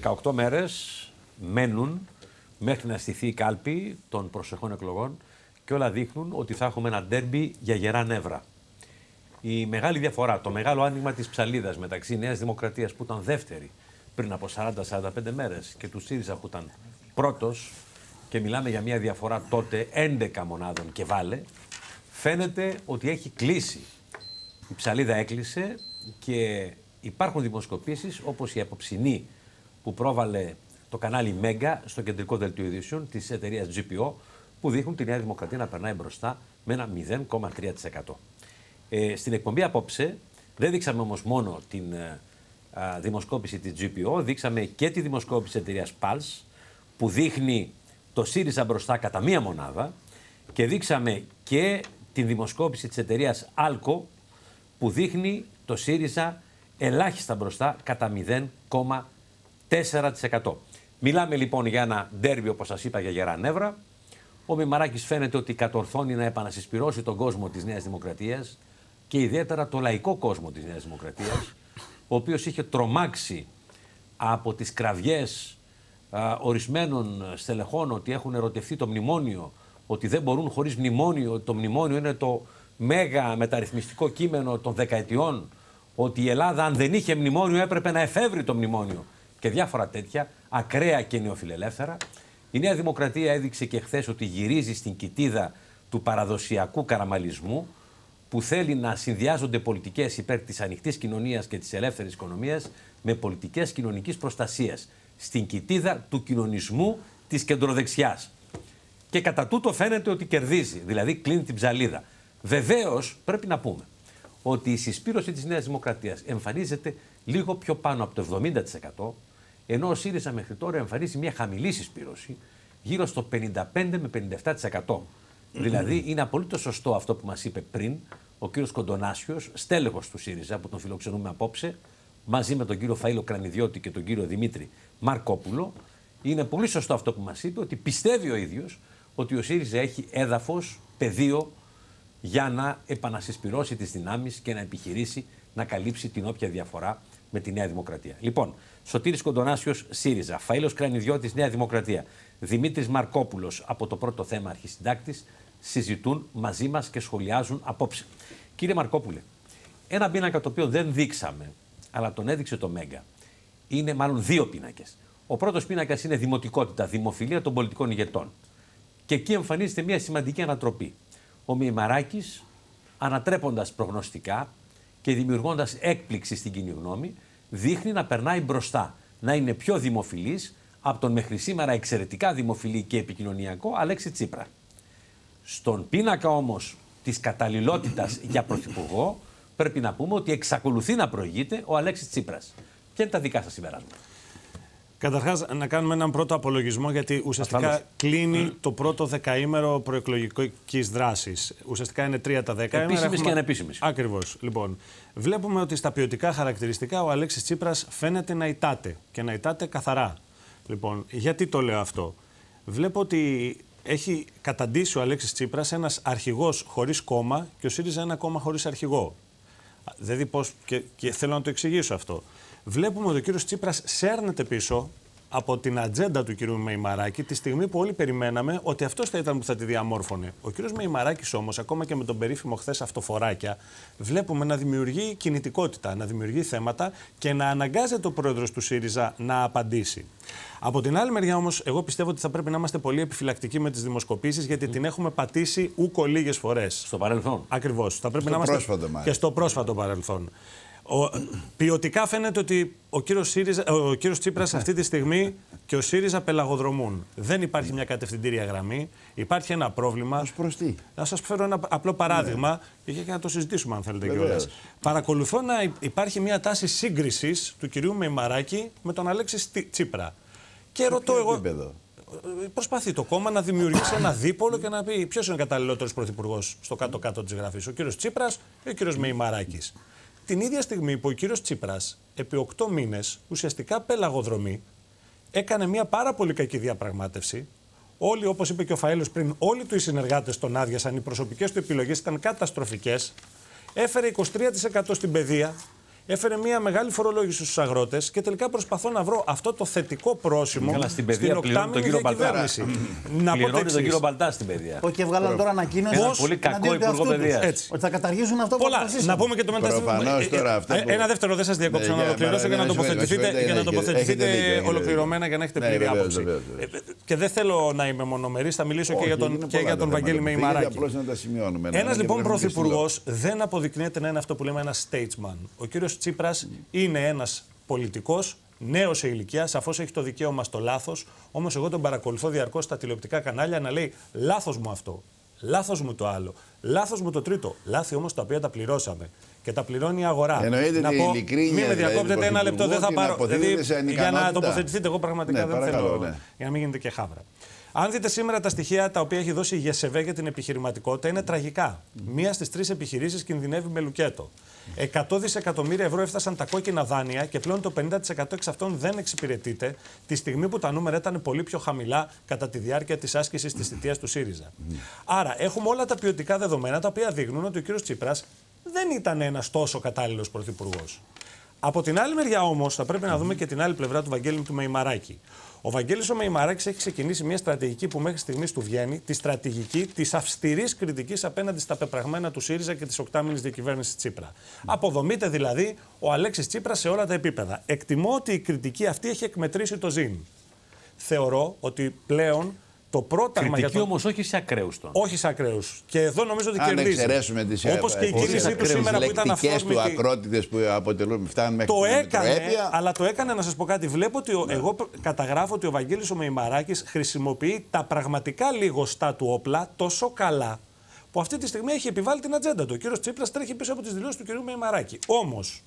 18 μέρες μένουν μέχρι να στηθεί η κάλπη των προσεχών εκλογών και όλα δείχνουν ότι θα έχουμε ένα ντέρμπι για γερά νεύρα. Η μεγάλη διαφορά, το μεγάλο άνοιγμα της ψαλίδας μεταξύ Νέας Δημοκρατίας που ήταν δεύτερη πριν από 40-45 μέρες και του ΣΥΡΙΖΑ που ήταν πρώτος και μιλάμε για μια διαφορά τότε 11 μονάδων και βάλε, φαίνεται ότι έχει κλείσει. Η ψαλίδα έκλεισε και υπάρχουν δημοσκοπήσεις όπως η απόψινή που πρόβαλε το κανάλι Μέγκα στο κεντρικό δελτίο ειδήσεων της εταιρείας GPO που δείχνουν τη Νέα Δημοκρατία να περνάει μπροστά με ένα 0,3%. Ε, στην εκπομπή απόψε δεν δείξαμε όμως μόνο την ε, δημοσκόπηση της GPO, δείξαμε και τη δημοσκόπηση της εταιρείας PALS που δείχνει το ΣΥΡΙΖΑ μπροστά κατά μία μονάδα και δείξαμε και τη δημοσκόπηση της εταιρείας ALCO που δείχνει το ΣΥΡΙΖΑ ελάχιστα μπροστά κατά 0,4%. Μιλάμε λοιπόν για ένα ντέρμπι όπως σας είπα για γερά νεύρα. Ο Μημαράκης φαίνεται ότι κατορθώνει να επανασυσπυρώσει τον κόσμο της Νέας Δημοκρατίας και ιδιαίτερα το λαϊκό κόσμο της Νέας Δημοκρατίας ο οποίος είχε τρομάξει από τις κραυγές ορισμένων στελεχών ότι έχουν ερωτευτεί το μνημόνιο, ότι δεν μπορούν χωρίς μνημόνιο, ότι το μνημόνιο είναι το μέγα μεταρρυθμιστικό κείμενο των δεκαετιών, ότι η Ελλάδα αν δεν είχε μνημόνιο έπρεπε να εφεύρει το μνημόνιο και διάφορα τέτοια, ακραία και νεοφιλελεύθερα. Η Νέα Δημοκρατία έδειξε και χθες ότι γυρίζει στην κοιτίδα του παραδοσιακού καραμαλισμού, που θέλει να συνδυάζονται πολιτικές υπέρ της ανοιχτής κοινωνίας και της ελεύθερης οικονομίας με πολιτικές κοινωνικής προστασίας. Στην κοιτίδα του κοινωνισμού της κεντροδεξιάς. Και κατά τούτο φαίνεται ότι κερδίζει, δηλαδή κλείνει την ψαλίδα. Βεβαίως πρέπει να πούμε ότι η συσπήρωση της Νέας Δημοκρατίας εμφανίζεται λίγο πιο πάνω από το 70%, ενώ ο ΣΥΡΙΖΑ μέχρι τώρα εμφανίζει μια χαμηλή συσπήρωση, γύρω στο 55 με 57%. Δηλαδή είναι απολύτως σωστό αυτό που μας είπε πριν ο κύριος Κοντονάσιος, στέλεχος του ΣΥΡΙΖΑ που τον φιλοξενούμε απόψε, μαζί με τον κύριο Φαΐλο Κρανιδιώτη και τον κύριο Δημήτρη Μαρκόπουλο. Είναι πολύ σωστό αυτό που μας είπε, ότι πιστεύει ο ίδιος ότι ο ΣΥΡΙΖΑ έχει έδαφος, πεδίο για να επανασυσπυρώσει τις δυνάμεις και να επιχειρήσει να καλύψει την όποια διαφορά με τη Νέα Δημοκρατία. Λοιπόν, Σωτήρης Κοντονάσιος ΣΥΡΙΖΑ, Φαΐλος Κρανιδιώτης Νέα Δημοκρατία, Δημήτρης Μαρκόπουλος από το πρώτο θέμα αρχισυντάκτης, συζητούν μαζί μας και σχολιάζουν απόψε. Κύριε Μαρκόπουλε, ένα πίνακα το οποίο δεν δείξαμε, αλλά τον έδειξε το Μέγκα, είναι μάλλον δύο πίνακες. Ο πρώτος πίνακας είναι δημοτικότητα, δημοφιλία των πολιτικών ηγετών. Και εκεί εμφανίζεται μια σημαντική ανατροπή. Ο Μημαράκη, ανατρέποντας προγνωστικά και δημιουργώντας έκπληξη στην κοινή γνώμη, δείχνει να περνάει μπροστά, να είναι πιο δημοφιλής από τον μέχρι σήμερα εξαιρετικά δημοφιλή και επικοινωνιακό Αλέξη Τσίπρα. Στον πίνακα όμως της καταλληλότητας για πρωθυπουργό πρέπει να πούμε ότι εξακολουθεί να προηγείται ο Αλέξης Τσίπρας. Ποια είναι τα δικά σας συμπεράσματα; Καταρχάς να κάνουμε έναν πρώτο απολογισμό γιατί ουσιαστικά κλείνει το πρώτο δεκαήμερο προεκλογικής δράσης. Ουσιαστικά είναι τρία τα δέκα. Επίσημε έχουμε... και ανεπίσημε. Ακριβώς. Λοιπόν, βλέπουμε ότι στα ποιοτικά χαρακτηριστικά ο Αλέξης Τσίπρας φαίνεται να ητάται και να ητάται καθαρά. Λοιπόν, γιατί το λέω αυτό; Βλέπω ότι έχει καταντήσει ο Αλέξης Τσίπρας ένας αρχηγός χωρίς κόμμα και ο ΣΥΡΙΖΑ ένα κόμμα χωρίς αρχηγό. Δηλαδή πώ. Και, και θέλω να το εξηγήσω αυτό. Βλέπουμε ότι ο κύριος Τσίπρας σέρνεται πίσω από την ατζέντα του κυρίου Μεϊμαράκη τη στιγμή που όλοι περιμέναμε ότι αυτός θα ήταν που θα τη διαμόρφωνε. Ο κύριος Μεϊμαράκης όμως, ακόμα και με τον περίφημο χθες αυτοφοράκια, βλέπουμε να δημιουργεί κινητικότητα, να δημιουργεί θέματα και να αναγκάζεται ο πρόεδρος του ΣΥΡΙΖΑ να απαντήσει. Από την άλλη μεριά όμως, εγώ πιστεύω ότι θα πρέπει να είμαστε πολύ επιφυλακτικοί με τις δημοσκοπήσεις, γιατί την έχουμε πατήσει ούκο λίγες φορές. Στο παρελθόν. Ακριβώς. Θα πρέπει στο να είμαστε. Πρόσφατο, και στο πρόσφατο παρελθόν. Ο, ποιοτικά φαίνεται ότι ο κύριος, ΣΥΡΙΖΑ, ο κύριος Τσίπρας αυτή τη στιγμή και ο ΣΥΡΙΖΑ πελαγοδρομούν. Δεν υπάρχει μια κατευθυντήρια γραμμή. Υπάρχει ένα πρόβλημα. Ως προς τι; Να σας φέρω ένα απλό παράδειγμα ναι. και να το συζητήσουμε αν θέλετε κιόλας. Παρακολουθώ να υπάρχει μια τάση σύγκρισης του κυρίου Μεϊμαράκη με τον Αλέξη Τσίπρα. Και ρωτώ εγώ. Προσπαθεί το κόμμα να δημιουργήσει ένα δίπολο και να πει ποιος είναι ο καταλληλότερος πρωθυπουργός στο κάτω-κάτω της γραφής, ο κύριος Τσίπρας ή ο κύριος Μεϊμαράκης. Την ίδια στιγμή που ο κύριος Τσίπρας επί 8 μήνες ουσιαστικά πελαγοδρομή έκανε μια πάρα πολύ κακή διαπραγμάτευση. Όλοι, όπως είπε και ο Φαέλο πριν, όλοι του οι συνεργάτες τον άδειασαν, οι προσωπικές του επιλογές ήταν καταστροφικές. Έφερε 23% στην παιδεία, έφερε μια μεγάλη φορολόγηση στους αγρότες και τελικά προσπαθώ να βρω αυτό το θετικό πρόσημο Καλά, στην παιδεία πληρώνει τον κύριο Μπαλτά. Να πω το Πληρώνει τον κύριο εξής. Μπαλτά στην παιδεία. Όχι, και βγάλαν τώρα ανακοίνωση. Ένα πολύ κακό εναντίον του υπουργό εαυτού τους. παιδείας. Έτσι. Ότι θα καταργήσουν αυτό που Πολλά. αποφασίσαμε. Να πούμε και το μεταστήριο. Προφανώς τώρα αυτό που- Ένα δεύτερο, δεν σας διακόψω Ναι, να για ολοκληρώσω για να παράδειγμα, τοποθετηθείτε, έχετε- για να έχετε- τοποθετηθείτε έχετε δίκιο, έχετε ολοκληρωμένα για να έχετε Ναι, πλήρη βεβαίως, άποψη. βεβαίως, Ε, Και δεν θέλω να είμαι μονομερής, θα μιλήσω και Όχι, για τον, είναι και πολλά για τα τον θέματα Βαγγέλη που Μεϊμαράκη. πήγατε, απλώς να τα σημειώνουμε. Ναι, Ένας ναι, λοιπόν και πρέπει να στείλω. πρωθυπουργό δεν αποδεικνύεται να είναι αυτό που λέμε ένα statesman. Ο κύριος Τσίπρας είναι ένας πολιτικός, νέος σε ηλικία, σαφώς έχει το δικαίωμα στο λάθος. Όμως εγώ τον παρακολουθώ διαρκώς στα τηλεοπτικά κανάλια να λέει λάθος μου αυτό. Λάθος μου το άλλο. Λάθος μου το τρίτο. Λάθη όμως τα οποία τα πληρώσαμε. Και τα πληρώνει η αγορά. Εννοείται να ότι η ειλικρίνεια, Μην με δηλαδή, διακόπτετε του ένα λεπτό, δεν θα Πρωθυπουργού πάρω. την αποδίδεται σε για να ανικανότητα. τοποθετηθείτε, εγώ πραγματικά Ναι, δεν παρακαλώ, θέλω. ναι. Για να μην γίνετε και χάβρα. Αν δείτε σήμερα τα στοιχεία τα οποία έχει δώσει η ΓΕΣΕΒΕ για την επιχειρηματικότητα, είναι τραγικά. Μία στις τρεις επιχειρήσεις κινδυνεύει με λουκέτο. 100 δισεκατομμύρια ευρώ έφτασαν τα κόκκινα δάνεια και πλέον το 50% εξ αυτών δεν εξυπηρετείται, τη στιγμή που τα νούμερα ήταν πολύ πιο χαμηλά κατά τη διάρκεια της άσκησης της θητείας του ΣΥΡΙΖΑ. Άρα, έχουμε όλα τα ποιοτικά δεδομένα τα οποία δείχνουν ότι ο κ. Τσίπρας δεν ήταν ένας τόσο κατάλληλος πρωθυπουργός. Από την άλλη μεριά όμως, θα πρέπει να δούμε και την άλλη πλευρά του Βαγγέλη του Μεϊμαράκη. Ο Βαγγέλης ο Μεϊμαράκης έχει ξεκινήσει μια στρατηγική που μέχρι στιγμής του βγαίνει, τη στρατηγική της αυστηρής κριτικής απέναντι στα πεπραγμένα του ΣΥΡΙΖΑ και της οκτάμινης διακυβέρνησης Τσίπρα. Αποδομείται δηλαδή ο Αλέξης Τσίπρας σε όλα τα επίπεδα. Εκτιμώ ότι η κριτική αυτή έχει εκμετρήσει το ζήν. Θεωρώ ότι πλέον το πρόταγμα για Κριτική τον... όμως όχι σε ακραίους τον. Όχι σε ακραίους. Και εδώ νομίζω ότι Αν κερδίζεις. εξαιρέσουμε τις Όπως και η ε, κίνησή του τις σήμερα που ήταν λεκτικές του αφόρμητη. ακρότητες που αποτελούν, φτάνουν μέχρι Το την έκανε, Μητροέπεια. αλλά το έκανε να σας πω κάτι. Βλέπω ότι ο- Ναι. εγώ π- καταγράφω ότι ο Βαγγέλης ο Μεϊμαράκης χρησιμοποιεί τα πραγματικά λιγοστά του όπλα τόσο καλά που αυτή τη στιγμή έχει επιβάλει την ατζέντα του. Ο κύριος Τσίπρας τρέχει πίσω από τις δηλώσεις του κυρίου Μεϊμαράκη. Όμως,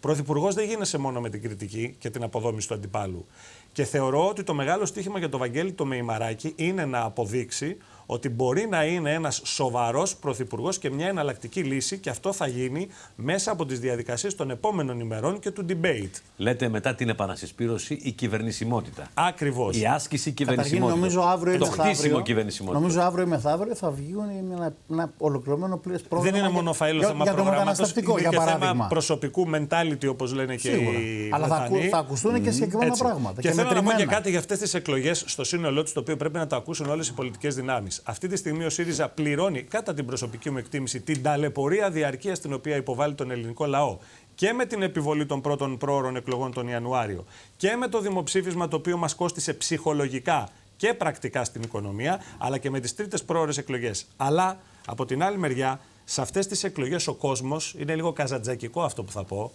πρωθυπουργός δεν γίνεσαι μόνο με την κριτική και την αποδόμηση του αντιπάλου. Και θεωρώ ότι το μεγάλο στίχημα για τον Βαγγέλη το Μεϊμαράκη είναι να αποδείξει ότι μπορεί να είναι ένας σοβαρός πρωθυπουργός και μια εναλλακτική λύση και αυτό θα γίνει μέσα από τις διαδικασίες των επόμενων ημερών και του debate. Λέτε μετά την επανασυσπήρωση η κυβερνησιμότητα. Ακριβώς. Η άσκηση Καταρχήν κυβερνησιμότητα. νομίζω αύριο ή το χτίσιμο μεθαύριο, κυβερνησιμότητα. νομίζω αύριο ή μεθαύριο θα βγουν με ένα, ένα ολοκληρωμένο πλήρες πρόγραμμα. Δεν είναι για- μόνο φαίλο για, θέμα για το προγράμματος, μεταναστευτικό, είναι για και παράδειγμα. θέμα προσωπικού mentality, όπως λένε και Σίγουρα. οι Αλλά θα, ακου, Βρετανοί. θα ακουστούν και συγκεκριμένα Έτσι. πράγματα. Και, θέλω να πω και μετρημένα. κάτι για αυτές τις εκλογές στο σύνολό τους, το οποίο πρέπει να το ακούσουν όλες οι πολιτικές δυνάμεις. Αυτή τη στιγμή ο ΣΥΡΙΖΑ πληρώνει, κατά την προσωπική μου εκτίμηση, την ταλαιπωρία διαρκείας στην οποία υποβάλλει τον ελληνικό λαό και με την επιβολή των πρώτων πρόωρων εκλογών τον Ιανουάριο και με το δημοψήφισμα το οποίο μας κόστησε ψυχολογικά και πρακτικά στην οικονομία, αλλά και με τις τρίτες πρόορε εκλογές. Αλλά από την άλλη μεριά, σε αυτές τις εκλογές ο κόσμος, είναι λίγο καζατζακικό αυτό που θα πω,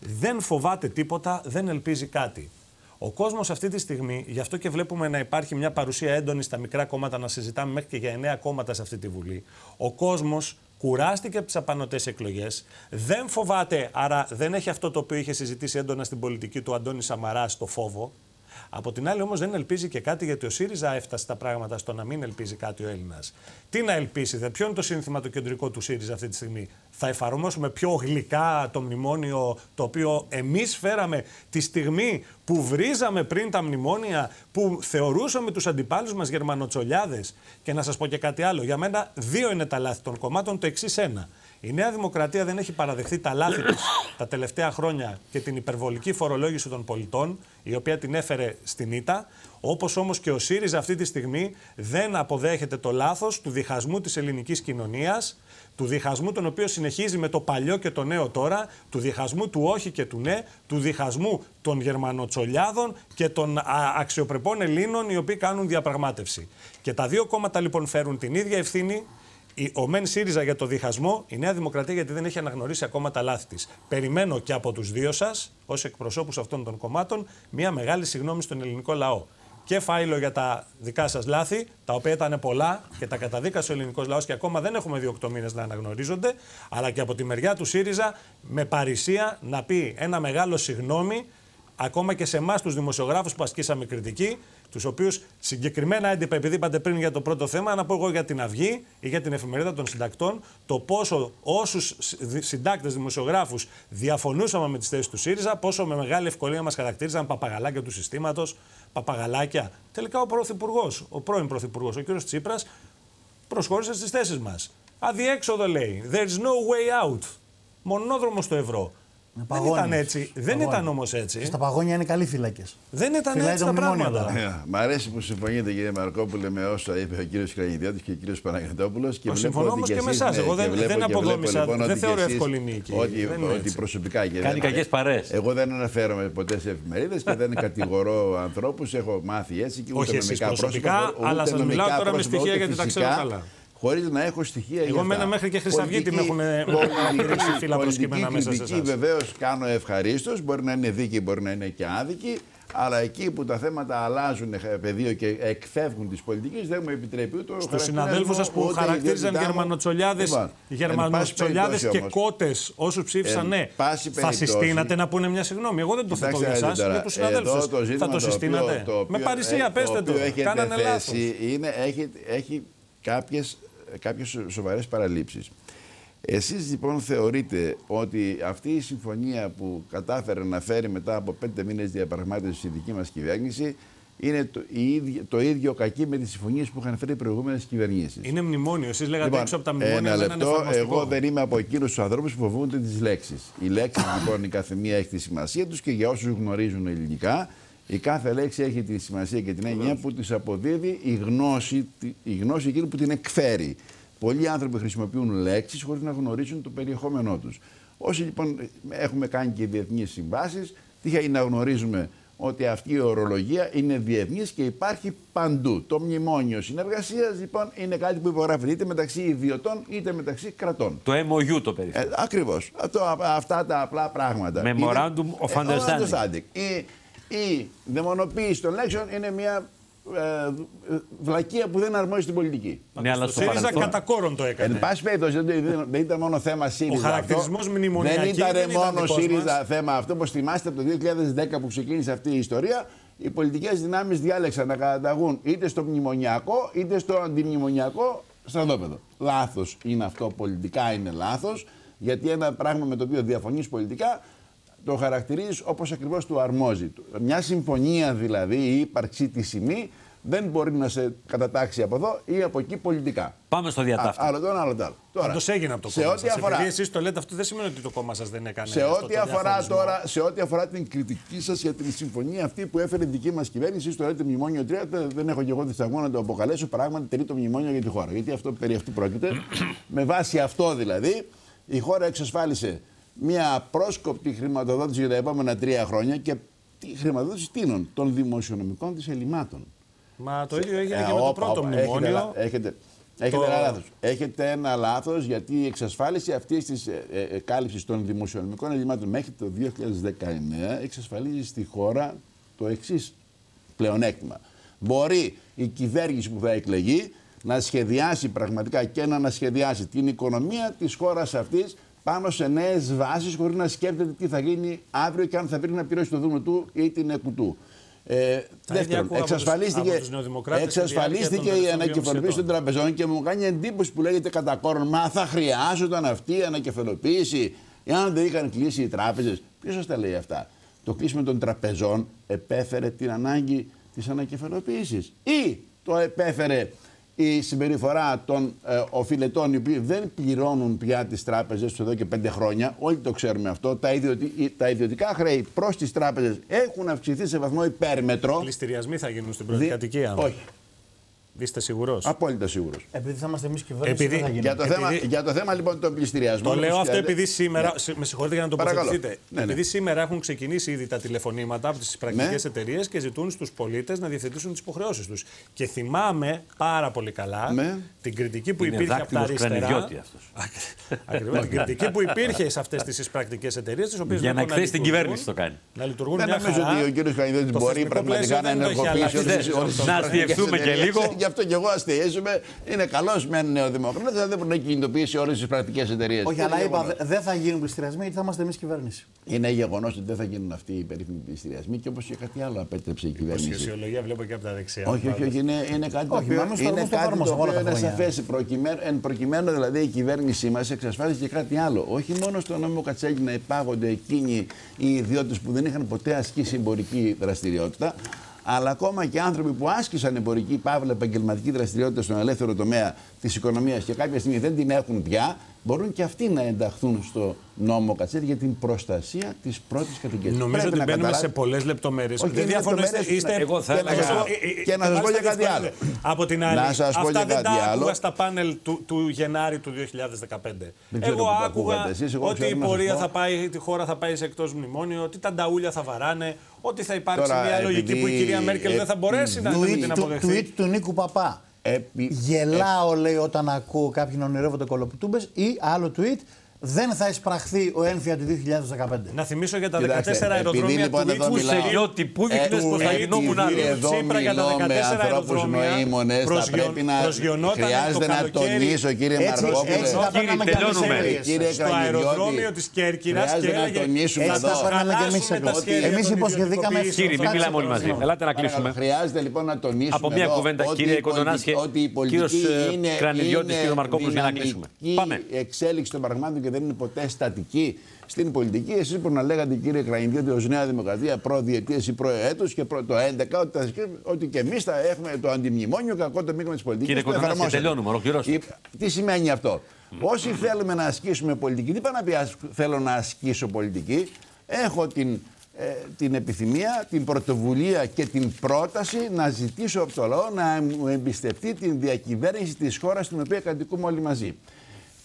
δεν φοβάται τίποτα, δεν ελπίζει κάτι. Ο κόσμος αυτή τη στιγμή, γι' αυτό και βλέπουμε να υπάρχει μια παρουσία έντονη στα μικρά κόμματα, να συζητάμε μέχρι και για εννέα κόμματα σε αυτή τη Βουλή. Ο κόσμος κουράστηκε από τις απανοτές εκλογές, δεν φοβάται, άρα δεν έχει αυτό το οποίο είχε συζητήσει έντονα στην πολιτική του Αντώνη Σαμαρά, το φόβο. Από την άλλη, όμως, δεν ελπίζει και κάτι γιατί ο ΣΥΡΙΖΑ έφτασε τα πράγματα στο να μην ελπίζει κάτι ο Έλληνας. Τι να ελπίσει, δε, ποιο είναι το σύνθημα το κεντρικό του ΣΥΡΙΖΑ αυτή τη στιγμή; Θα εφαρμόσουμε πιο γλυκά το μνημόνιο το οποίο εμείς φέραμε τη στιγμή που βρίζαμε πριν τα μνημόνια, που θεωρούσαμε τους αντιπάλους μας Γερμανοτσολιάδες; Και να σας πω και κάτι άλλο. Για μένα, δύο είναι τα λάθη των κομμάτων, το εξής ένα. Η Νέα Δημοκρατία δεν έχει παραδεχθεί τα λάθη της τα τελευταία χρόνια και την υπερβολική φορολόγηση των πολιτών, η οποία την έφερε στην ήττα, όπως όμως και ο ΣΥΡΙΖΑ αυτή τη στιγμή δεν αποδέχεται το λάθος του διχασμού της ελληνικής κοινωνίας, του διχασμού τον οποίο συνεχίζει με το παλιό και το νέο τώρα, του διχασμού του όχι και του ναι, του διχασμού των Γερμανοτσολιάδων και των α, αξιοπρεπών Ελλήνων οι οποίοι κάνουν διαπραγμάτευση. Και τα δύο κόμματα λοιπόν φέρουν την ίδια ευθύνη η- ο Μεν ΣΥΡΙΖΑ για το διχασμό, η Νέα Δημοκρατία γιατί δεν έχει αναγνωρίσει ακόμα τα λάθη της. Περιμένω και από τους δύο σας, ως εκπροσώπους αυτών των κομμάτων, μια μεγάλη συγνώμη στον ελληνικό λαό. Και φάιλο για τα δικά σας λάθη, τα οποία ήταν πολλά και τα καταδίκασε ο ελληνικός λαός και ακόμα δεν έχουμε δύο οκτώ μήνες να αναγνωρίζονται. Αλλά και από τη μεριά του ΣΥΡΙΖΑ με παρησία να πει ένα μεγάλο συγγνώμη ακόμα και σε εμάς τους δημοσιογράφους που ασκήσαμε κριτική, τους οποίου συγκεκριμένα έντυπα, επειδή είπατε πριν για το πρώτο θέμα, να πω εγώ για την Αυγή ή για την εφημερίδα των συντακτών, το πόσο όσους συντάκτες, δημοσιογράφους διαφωνούσαμε με τις θέσεις του ΣΥΡΙΖΑ, πόσο με μεγάλη ευκολία μας χαρακτήριζαν παπαγαλάκια του συστήματος, παπαγαλάκια. Τελικά ο Πρωθυπουργός, ο πρώην Πρωθυπουργός, ο κ. Τσίπρας, προσχώρησε στις θέσεις μας. Αδιέξοδο λέει. There is no way out. Μονόδρομο στο ευρώ. Δεν παγώνεις. ήταν έτσι. Δεν Παγώνεις. ήταν όμως έτσι. Στα παγόνια είναι καλοί φύλακε. Δεν ήταν Φυλάει έτσι το τα μνημόνιο πράγματα. τώρα. Ε, Μ' αρέσει που συμφωνείτε κύριε Μαρκόπουλε με όσα είπε ο κύριος Κραγιδιώτης και ο κύριος Παναγιώτοπουλος. Και Μα βλέπω συμφωνώ ότι όμως και και με εσείς, εσάς. ναι, Εγώ και δεν- βλέπω- δεν και βλέπω, αποδόμησα- λοιπόν, δεν ότι θεωρώ και εσείς- εύκολη νίκη. Ότι, Δεν είναι ότι έτσι. προσωπικά και Κάνει δεν- κακές παρέες. Εγώ δεν αναφέρομαι ποτέ σε εφημερίδες και δεν κατηγορώ ανθρώπους. Έχω μάθει έτσι και ούτε Όχι εσείς νομικά προσωπικά, πρόσωπα, ούτε αλλά σας νομικά μιλάω τώρα με πρόσωπα, στοιχεία ούτε γιατί τα φυσικά, ξέρω καλά. Χωρίς να έχω στοιχεία για Εγώ αυτά. μένα μέχρι και Χρυσαυγίτη με έχουν Πολιτική- χαρακτηρίσει φύλλα πολιτική προσκύμενα μέσα σε κριτική εσάς. βεβαίως κάνω ευχαρίστως. Μπορεί να είναι δίκαιη, μπορεί να είναι και άδικη. Αλλά εκεί που τα θέματα αλλάζουν ε, πεδίο και εκφεύγουν της πολιτικής, δεν μου επιτρέπει ούτε ο Στους χαρακτήρας συναδέλφους μου, σας που ούτε η χαρακτήριζαν ιδιότητά μου. Γερμανοτσολιάδε Λοιπόν, εν πάση Γερμανοτσολιάδες περιπτώσει και όμως, κότες όσους ψήφισαν εν ναι. πάση Θα περιπτώσει- συστήνατε να πούνε μια συγγνώμη. Εγώ δεν το θέτω Κοιτάξτε για να δείτε εσάς, τώρα, για τους συναδέλφους εδώ σας. το Θα ζήτημα το οποίο- συστήνατε. το οποίο- Με παρησία, ε, πέστε το. οποίο έχετε Κάνανε λάθος. θέσει είναι, έχει, έχει κάποιες, κάποιες σοβαρές παραλήψεις. Εσείς λοιπόν θεωρείτε ότι αυτή η συμφωνία που κατάφερε να φέρει μετά από πέντε μήνες διαπραγμάτευσης η δική μας κυβέρνηση είναι το, η ίδια- το ίδιο κακή με τις συμφωνίες που είχαν φέρει οι προηγούμενες κυβερνήσεις; Είναι μνημόνιο. Εσείς λέγατε έξω από τα μνημόνια ένα δεν είναι λεπτό. εφαρμοστικό. Εγώ δεν είμαι από εκείνους τους ανθρώπους που φοβούνται τις λέξεις. Οι λέξεις λοιπόν η καθεμία έχει τη σημασία τους και για όσους γνωρίζουν ελληνικά, η κάθε λέξη έχει τη σημασία και την έννοια που της αποδίδει η γνώση, η γνώση εκείνη που την εκφέρει. Πολλοί άνθρωποι χρησιμοποιούν λέξεις χωρίς να γνωρίζουν το περιεχόμενό τους. Όσοι λοιπόν έχουμε κάνει και διεθνείς συμβάσεις, τυχαίνει να γνωρίζουμε ότι αυτή η ορολογία είναι διεθνής και υπάρχει παντού. Το μνημόνιο συνεργασίας λοιπόν είναι κάτι που υπογράφεται είτε μεταξύ ιδιωτών είτε μεταξύ κρατών. Το MOU το περίφημο. Ε, Ακριβώς. Αυτά τα απλά πράγματα. Memorandum Είναι- of ε, Understanding. understanding. Η, η δαιμονοποίηση των λέξεων είναι μια ε, ε, βλακεία που δεν αρμόζει στην πολιτική. Ναι, αλλά Το στο ΣΥΡΙΖΑ παρελθόν. κατά κόρον το έκανε. Εν πάση περιπτώσει, δεν, δεν- δεν ήταν μόνο θέμα ΣΥΡΙΖΑ. χαρακτηρισμός αυτό. μνημονιακή Δεν ήταν δεν ήταν μόνο δικός ΣΥΡΙΖΑ μας. θέμα αυτό. Όπως θυμάστε από το 2010 που ξεκίνησε αυτή η ιστορία, οι πολιτικές δυνάμεις διάλεξαν να καταταγούν είτε στο μνημονιακό είτε στο αντιμνημονιακό στρατόπεδο. Λάθος είναι αυτό, πολιτικά είναι λάθος, γιατί ένα πράγμα με το οποίο διαφωνείς πολιτικά το χαρακτηρίζεις όπως ακριβώς του αρμόζει. Μια συμφωνία δηλαδή, η ύπαρξή τη σημεί, δεν μπορεί να σε κατατάξει από εδώ ή από εκεί πολιτικά. Πάμε στο Α, διατάφτα. Άλλο το ένα, άλλο το άλλο. Τώρα, Πάντως έγινε από το σε κόμμα ό,τι σας. αφορά, Επειδή εσείς το λέτε αυτό δεν σημαίνει ότι το κόμμα σας δεν έκανε. σε αυτό ό,τι το αφορά διαχωρισμό. τώρα, σε ό,τι αφορά την κριτική σας για την συμφωνία αυτή που έφερε η δική μας κυβέρνηση, στο λέτε μνημόνιο 3, δεν- δεν έχω και εγώ δισταγμό να το αποκαλέσω πράγματι τρίτο μνημόνιο για τη χώρα. Γιατί αυτό περί αυτού πρόκειται. Με βάση αυτό δηλαδή, η χώρα εξασφάλισε μια πρόσκοπτη χρηματοδότηση για τα επόμενα τρία χρόνια και τη χρηματοδότηση τίνων των δημοσιονομικών της ελλημάτων. Μα το ίδιο έγινε Ε, και με το όπα, πρώτο όπα, έχετε μνημόνιο. λα- Έχετε, έχετε Το- ένα λάθος. Έχετε ένα λάθος γιατί η εξασφάλιση αυτής της ε, ε, ε, κάλυψης των δημοσιονομικών ελλημάτων μέχρι το 2019 εξασφαλίζει στη χώρα το εξής πλεονέκτημα. Μπορεί η κυβέρνηση που θα εκλεγεί να σχεδιάσει πραγματικά και να ανασχεδιάσει την οικονομία της χώρας αυτής πάνω σε νέες βάσεις χωρίς να σκέφτεται τι θα γίνει αύριο και αν θα πρέπει να πληρώσει το δούνο του ή την εκου του. Ε, ίδια δεύτερον, ακούω από τους- εξασφαλίστηκε, από τους νεοδημοκράτες στη διάρκεια εξασφαλίστηκε των η τελευταίων ανακεφαλοποίηση των δύο τραπεζών και μου κάνει εντύπωση που λέγεται κατά κόρον Μα θα χρειάζονταν αυτή η ανακεφαλοποίηση εάν δεν είχαν κλείσει οι τράπεζες. Ποιος σας τα λέει αυτά; Το κλείσιμο των τραπεζών επέφερε την ανάγκη της ανακεφαλοποίησης ή το επέφερε η συμπεριφορά των ε, οφειλετών οι οποίοι δεν πληρώνουν πια τις τράπεζες τους εδώ και πέντε χρόνια. Όλοι το ξέρουμε αυτό. Τα, ιδιωτι- τα ιδιωτικά χρέη προς τις τράπεζες έχουν αυξηθεί σε βαθμό υπέρμετρο. Πληστηριασμοί θα γίνουν στην Δι- πρωτοκατοικία. Όχι. Είστε σίγουρος; Απόλυτα σίγουρος. Επειδή θα είμαστε εμείς κυβέρνηση, Επειδή- δεν θα γίνει. Για το, Επειδή- θέμα, για το θέμα λοιπόν των πληστηριασμών. Το λέω αυτό ουσιαστικά- επειδή σήμερα. Ναι. σε- Με συγχωρείτε για να το Παρακαλώ. τοποθετηθείτε. Ναι, ναι. Επειδή σήμερα έχουν ξεκινήσει ήδη τα τηλεφωνήματα από τις πρακτικές Ναι. εταιρείες και ζητούν στους πολίτες να διευθετήσουν τις υποχρεώσεις τους. Και θυμάμαι πάρα πολύ καλά Ναι. την κριτική που Είναι υπήρχε από τα δάκτυλος αριστερά. κρανιδιώτη αυτός. Ακριβώς. την κριτική που υπήρχε σε αυτές τις πρακτικές εταιρείες. Για να εκθέσει την κυβέρνηση το κάνει. Να λειτουργούν Δεν μια νομίζω χαρά. ότι ο κύριος Κανιδότη Το μπορεί θεσμικό πραγματικά να πλαίσιο δεν το έχει ενεργοποιήσει αλλάξει. όλες τις- όλες τις Να πρακτικές αστιευτούμε και εταιρείες. λίγο. Γι' αυτό και εγώ αστιαίζομαι. Είναι καλός με νεοδημοκράτη, αλλά δεν μπορεί να κινητοποιήσει όλες τις πρακτικές εταιρείες. Όχι, αλλά είπα δε- δεν θα γίνουν πληστηριασμοί γιατί θα είμαστε εμείς κυβέρνηση. Είναι γεγονός ότι δεν θα γίνουν αυτοί οι περίφημοι πληστηριασμοί και όπως και κάτι άλλο απέτρεψε η κυβέρνηση. Σχεσιολογία βλέπω και από τα δεξιά. Όχι, όχι, όχι. Είναι, είναι κάτι το Όχι, οποίο, μα εμείς το είναι, έχουμε στο κάτι δρόμο το σε όλα οποίο τα είναι χρόνια. σαφές. Προκειμένου, εν προκειμένου δηλαδή η κυβέρνησή μας εξασφάλισε και κάτι άλλο. Όχι μόνο στο νόμο Κατσέλη να υπάγονται εκείνοι οι ιδιώτες που δεν είχαν ποτέ ασκήσει εμπορική δραστηριότητα, αλλά ακόμα και άνθρωποι που άσκησαν εμπορική παύλα επαγγελματική δραστηριότητα στον ελεύθερο τομέα της οικονομίας και κάποια στιγμή δεν την έχουν πια, μπορούν και αυτοί να ενταχθούν στο νόμο Κατσέρη για την προστασία της πρώτης κατοικίας. Νομίζω ότι μπαίνουμε σε πολλές λεπτομέρειες. Όχι, Δεν είναι διαφωνώ. Είστε, λεπτομέρειες, είστε- εγώ θα Και να έλεγα- σας πω- Ε, ε, και να σας πω μάλιστα και κάτι δυσκολεύεται. άλλο. Από την άλλη, Να σας πω αυτά και δεν κάτι τα άλλο. άκουγα στα πάνελ του, του Γενάρη του 2015. Δεν ξέρω εγώ πού τα άκουγα ακούγατε εσείς, εγώ ότι ξέρω η να σας πορεία πω. θα πάει, η χώρα θα πάει σε εκτός μνημόνιο, ότι τα νταούλια θα βαράνε, ότι θα υπάρξει Τώρα, μια λογική επειδή- που η κυρία Μέρκελ δεν θα μπορέσει να, να Tweet την του- αποδεχθεί. tweet του Νίκου Παπά. Επί- Γελάω, λέει, όταν ακούω κάποιοι να ονειρεύονται κολοπούτουμπες ή άλλο tweet. Δεν θα εισπραχθεί ο ένφια του 2015. Να θυμίσω για τα Κοιτάξτε, 14 επειδή αεροδρόμια λοιπόν του εδώ Νίκου μιλάω- Σελιώτη, πού δείχνες Ε, πως θα επειδή γινόμουν άλλος. Εδώ Τσίπρα για τα μιλώ με 14 ανθρώπους αεροδρόμια. νοήμονες, θα προσγειων- πρέπει να προσγειωνόταν χρειάζεται το να καλοκαίρι. τονίσω κύριε Έτσι, Μαρκόπουλε. έτσι θα Κύριε, κάναμε και εμείς τελειώνουμε. εταιρείες. Κύριε στο Καγγελιώτη, αεροδρόμιο της Κέρκυρας και χρειάζεται να έλεγε τονίσουμε Έτσι εδώ. θα κάναμε και εμείς χαλάσουμε τα εδώ. σχέδια Εμείς των υποσχεθήκαμε ιδιωτικοποιήσεων. Κύριε, μην μιλάμε όλοι μαζί. Ελάτε να κλείσουμε. Παρακαλώ, Χρειάζεται λοιπόν να τονίσουμε Από μια εδώ κουβέντα, ότι κύριε η πολιτική- Κοντονάσχε, ότι η πολιτική κύριος, ε, είναι, Κρανιδιώτης, είναι κύριο Μαρκόπουλος, για να κλείσουμε. δυναμική Πάμε. εξέλιξη των πραγμάτων και δεν είναι ποτέ στατική στην πολιτική. Εσείς που να λέγατε κύριε Κρανιδιώτη ως Νέα Δημοκρατία προδιετίας ή προέτους και προ, το 11 ότι, θα, ότι και εμείς θα έχουμε το αντιμνημόνιο κακό το μείγμα της πολιτικής. Κύριε που Κοντονάσχε, εφαρμόσατε. τελειώνουμε, ολοκληρώστε. Η- Τι σημαίνει αυτό; Όσοι θέλουμε να ασκήσουμε πολιτική, τι πάει να πει ας- θέλω να ασκήσω πολιτική. Έχω την, ε, την επιθυμία, την πρωτοβουλία και την πρόταση να ζητήσω από το λαό να μου εμπιστευτεί την διακυβέρνηση της χώρας στην οποία κατοικούμε όλοι μαζί.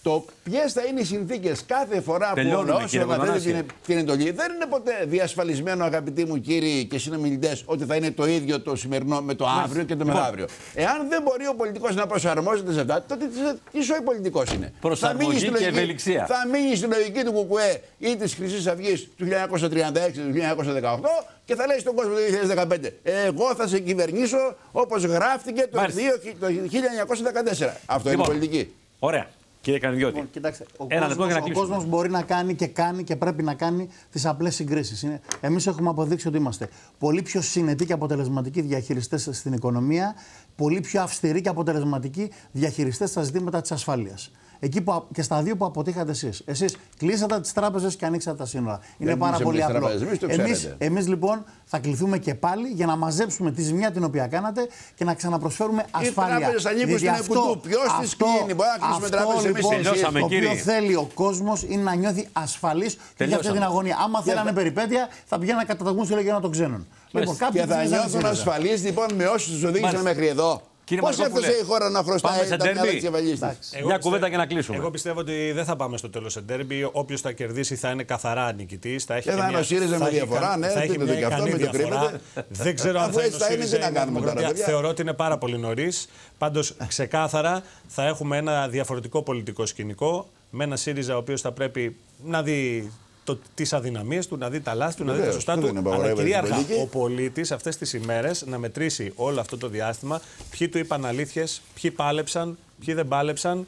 Το ποιες θα είναι οι συνθήκες κάθε φορά που ο Τελειώνουμε, λαό κύριε αναφέρει Κοντονάσχε. την, την εντολή, δεν είναι ποτέ διασφαλισμένο, αγαπητοί μου κύριοι και συνομιλητές, ότι θα είναι το ίδιο το σημερινό με το αύριο και το Λοιπόν. μεθαύριο. Εάν δεν μπορεί ο πολιτικός να προσαρμόζεται σε αυτά, τότε τι- τι ζωή πολιτικός είναι; Προσαρμογή Θα μείνει στη και λογική- ευελιξία. Θα μείνει στη λογική του Κουκουέ ή της Χρυσής Αυγής του 1936 του 1918 και θα λέει στον κόσμο το 2015 Εγώ θα σε κυβερνήσω όπως γράφτηκε το, Μάλιστα. 2 το 1914. Αυτό Λοιπόν, είναι πολιτική. Ωραία. Κύριε Κρανιδιώτη. Λοιπόν, κοιτάξτε, ο Ένα λεπτό για να κόσμος, ο κλείσουμε. κόσμος μπορεί να κάνει και κάνει και πρέπει να κάνει τις απλές συγκρίσεις. Εμείς έχουμε αποδείξει ότι είμαστε πολύ πιο συνετοί και αποτελεσματικοί διαχειριστές στην οικονομία, πολύ πιο αυστηροί και αποτελεσματικοί διαχειριστές στα ζητήματα της ασφάλειας. Εκεί που, α- και στα δύο που αποτύχατε εσείς. Εσείς κλείσατε τις τράπεζες και ανοίξατε τα σύνορα. Είναι Δεν πάρα κλείσαμε πολύ τις απλό. τράπεζες, εμείς το Εμείς, ξέρετε. εμείς λοιπόν θα κληθούμε και πάλι για να μαζέψουμε τη ζημιά την οποία κάνατε και να ξαναπροσφέρουμε ασφάλεια. τράπεζες ανήκουν Διότι στην αυτό- ΕΚΟΥΤΟΥ. Ποιος τις αυτό- κλείνει, μπορεί να κλείσουμε αυτό, τράπεζες εμείς λοιπόν, τελειώσαμε, το οποίο κύριε. θέλει ο κόσμος είναι να νιώθει ασφαλής και για αυτή Τελειώσαμε. την αγωνία. Άμα Και θέλανε θα- περιπέτεια, θα πηγαίνουν να καταταγούν σε λέγεται να τον ξένον. Λοιπόν, κάποιοι Και θα ψηφίζανε νιώθουν ΣΥΡΙΖΑ. ασφαλείς λοιπόν με όσους τους οδήγησαν Μάλιστα. μέχρι εδώ. Κύριε Πώς Μαρκόπουλε, έφτασε η χώρα να πάμε χρωστάει σε τα μυαλά ντέρμπι. τη ευαλή τη. Εγώ Μια πιστεύω- κουβέντα και να κλείσουμε. Εγώ πιστεύω ότι δεν θα πάμε στο τέλος σε ντέρμπι. Όποιος θα κερδίσει θα είναι καθαρά νικητής. Θα έχει Και θα είναι ο ΣΥΡΙΖΑ με έχει διαφορά, κα- ναι, θα έχει πείτε το μια και αυτό, ικανή μην το διαφορά. κρύβετε. Δεν ξέρω αν Αφού θα είναι έτσι ο θα είναι, ΣΥΡΙΖΑ τι να ή η κάνουμε τώρα, Δημοκρατία. παιδιά; Θεωρώ ότι είναι πάρα πολύ νωρίς. Πάντως, ξεκάθαρα θα έχουμε ένα διαφορετικό πολιτικό σκηνικό με ένα ΣΥΡΙΖΑ ο οποίος θα πρέπει να δει το, τις αδυναμίες του, να δει τα λάθη του, να δει τα Βεβαίως, σωστά αυτό του. δεν Αλλά απαγορεύεται κυρίαρχα, στην πολιτική. ο πολίτης αυτές τις ημέρες να μετρήσει όλο αυτό το διάστημα ποιοι του είπαν αλήθειες, ποιοι πάλεψαν, ποιοι δεν πάλεψαν,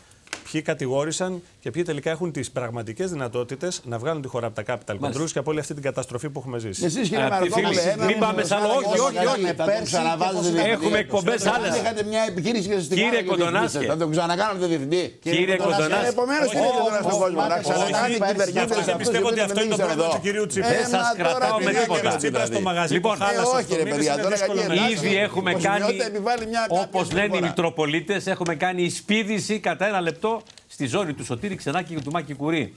ποιοι κατηγόρησαν και ποιοι τελικά έχουν τις πραγματικές δυνατότητες να βγάλουν τη χώρα από τα capital controls και από όλη αυτή την καταστροφή που έχουμε ζήσει. Εσείς κύριε Αγαπητοί Μαρκόπουλε, φίλοι, ένα μην πάμε από σε άλλο. σας Όχι, όχι, κάνατε όχι. Θα τον ξαναβάζετε διευθυντή. Έχουμε εκπομπές Αν άλλες. είχατε μια επιχείρηση και στην Κύριε Άρα και διευθυντή, Κοντονάσχε. Θα τον ξανακάνετε διευθυντή. Κύριε Κοντονάσχε. Επομένως, τι λέτε τώρα στον κόσμο, να ξανακάνει όχι, κυβερνήτε όχι, πιστεύω ότι αυτό είναι το πρόβλημα του κυρίου Τσίπρα. Δεν σας κρατάω με τίποτα. Τσίπρα στο μαγαζί Λοιπόν, που χάλασε ε, όχι, αυτό, ρε μήνες, παιδιά, είναι τώρα δύσκολο κακή να Ελλάδα. Ήδη έχουμε Η κάνει, Κοσμιώτα επιβάλλει μια κάποια όπως λένε οι συμπεριφορά. Μητροπολίτες, έχουμε κάνει εισπίδηση κατά ένα λεπτό στη ζώνη του Σωτήρη Ξενάκη και του Μάκη Κουρί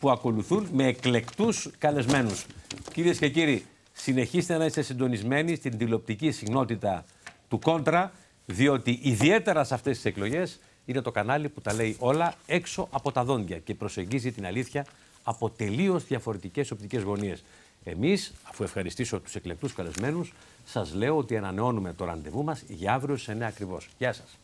που ακολουθούν με εκλεκτούς καλεσμένους. Κυρίες και κύριοι, συνεχίστε να είστε συντονισμένοι στην τηλεοπτική συχνότητα του Κόντρα, διότι ιδιαίτερα σε αυτές τις εκλογές είναι το κανάλι που τα λέει όλα έξω από τα δόντια και προσεγγίζει την αλήθεια από τελείως διαφορετικές οπτικές γωνίες. Εμείς, αφού ευχαριστήσω τους εκλεκτούς καλεσμένους, σας λέω ότι ανανεώνουμε το ραντεβού μας για αύριο σε 9 ακριβώς. Γεια σας.